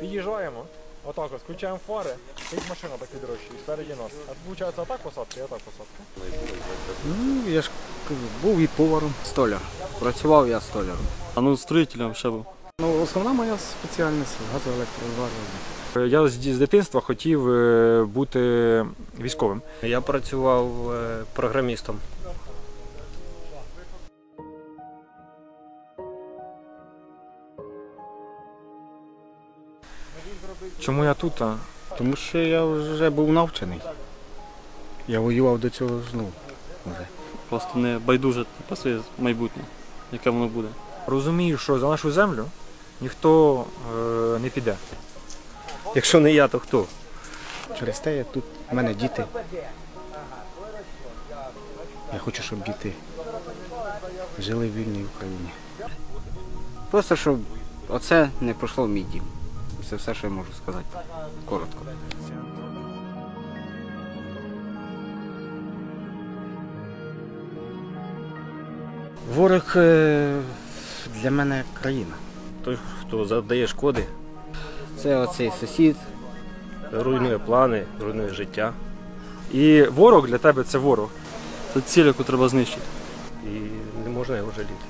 Під'їжджаємо. Отак ось, включаємо фари, стоїть машина так відрощує, спереді нас. А виходить отак посадка і отак посадка. Ну, я ж кажу, був і поваром. Столяр. Працював я столяром. А ну строїтелем ще був. Ну, основна моя спеціальність газоелектрозварювання. Я з, з дитинства хотів е, бути військовим. Я працював е, програмістом. Чому я тут? а? Тому що я вже був навчений. Я воював до цього ну, вже. Просто не байдуже по своє майбутнє, яке воно буде. Розумію, що за нашу землю ніхто е, не піде. Якщо не я, то хто? Через те я тут. У мене діти. Я хочу, щоб діти жили в вільній Україні. Просто щоб оце не пройшло в мій дім. Це все, що я можу сказати. Коротко. Ворог е, для мене країна. Той, хто завдає шкоди, Це оцей сусід, руйнує плани, руйнує життя. І ворог для тебе це ворог. Це ціль, яку треба знищити. І не можна його жаліти.